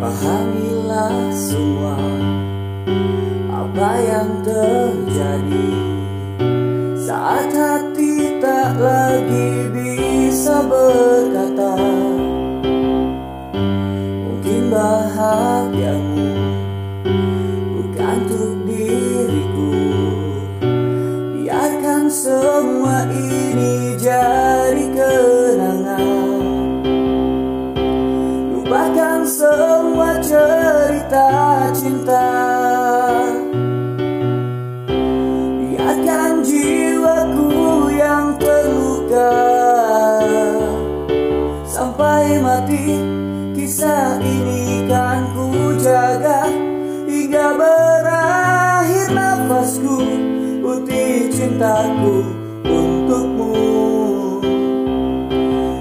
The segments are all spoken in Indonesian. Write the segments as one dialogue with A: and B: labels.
A: Pahamilah semua apa yang terjadi. Saat hati tak lagi bisa berkata jiwaku yang terluka. Sampai mati kisah ini kan ku jaga. Hingga berakhir nafasku Putih cintaku untukmu.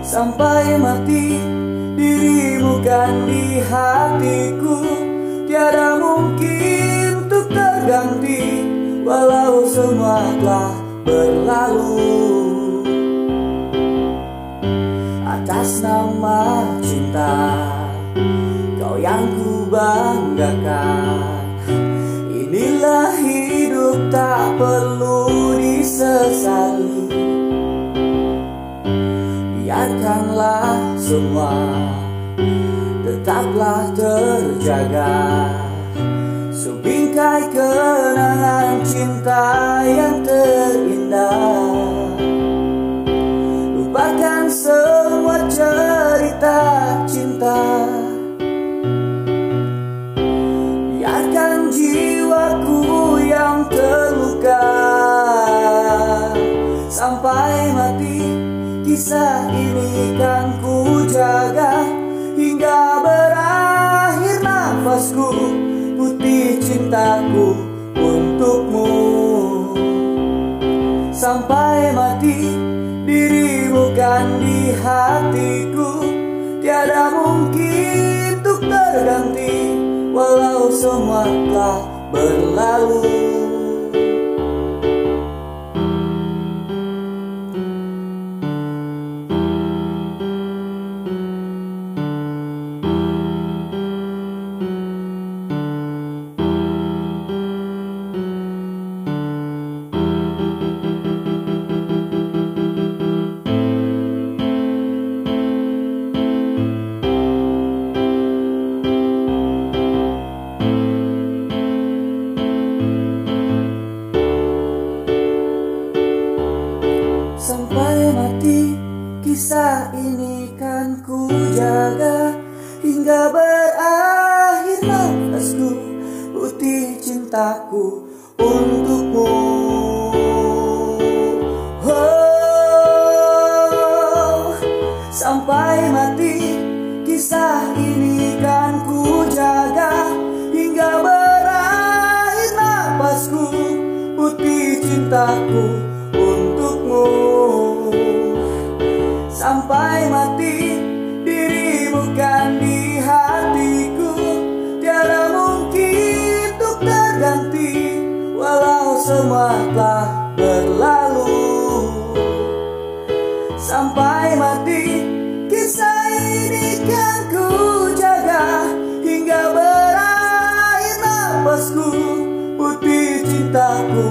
A: Sampai mati dirimu kan di hatiku semua telah berlalu. Atas nama cinta Kau yang ku banggakan Inilah hidup tak perlu disesali. Biarkanlah semua tetaplah terjaga Sebingkai kenangan cinta yang terindah. Lupakan semua cerita cinta. Biarkan jiwaku yang terluka. Sampai mati kisah ini kan ku jaga. Hingga berakhir nafasku Putih cintaku untukmu. Sampai mati dirimu kan di hatiku. Tiada mungkin untuk terganti Walau semua telah berlalu jaga Hingga berakhir nafasku Putih cintaku untukmu. Oh, Sampai mati kisah ini kan ku jaga Hingga berakhir nafasku Putih cintaku untukmu. Sampai mati semua telah berlalu. Sampai mati kisah ini kan ku jaga. Hingga berakhir nafasku Putih cintaku